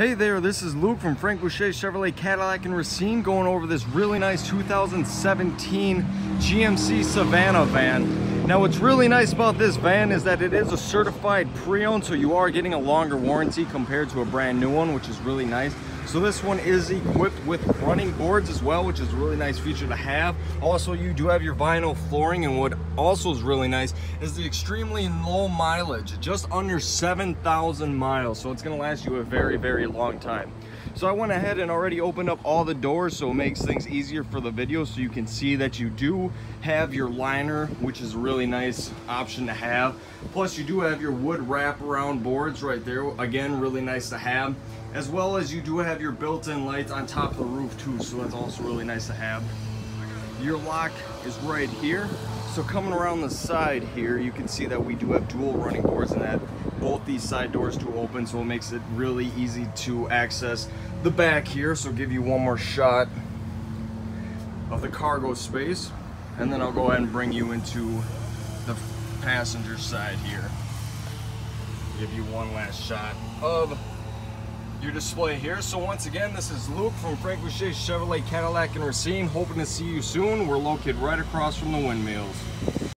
Hey there, this is Luke from Frank Boucher Chevrolet Cadillac and Racine going over this really nice 2017 GMC Savana van. Now what's really nice about this van is that it is a certified pre-owned so you are getting a longer warranty compared to a brand new one which is really nice. So this one is equipped with running boards as well, which is a really nice feature to have. Also, you do have your vinyl flooring, and what also is really nice is the extremely low mileage, just under 7,000 miles. So it's gonna last you a very, very long time. So I went ahead and already opened up all the doors so it makes things easier for the video so you can see that you do have your liner, which is a really nice option to have. Plus you do have your wood wraparound boards right there. Again, really nice to have. As well as you do have your built-in lights on top of the roof too, so that's also really nice to have. Your lock is right here. So coming around the side here, you can see that we do have dual running boards and that both these side doors do open, so it makes it really easy to access the back here. So give you one more shot of the cargo space, and then I'll go ahead and bring you into the passenger side here. Give you one last shot of your display here. So once again, this is Luke from Frank Boucher Chevrolet Cadillac and Racine. Hoping to see you soon. We're located right across from the windmills.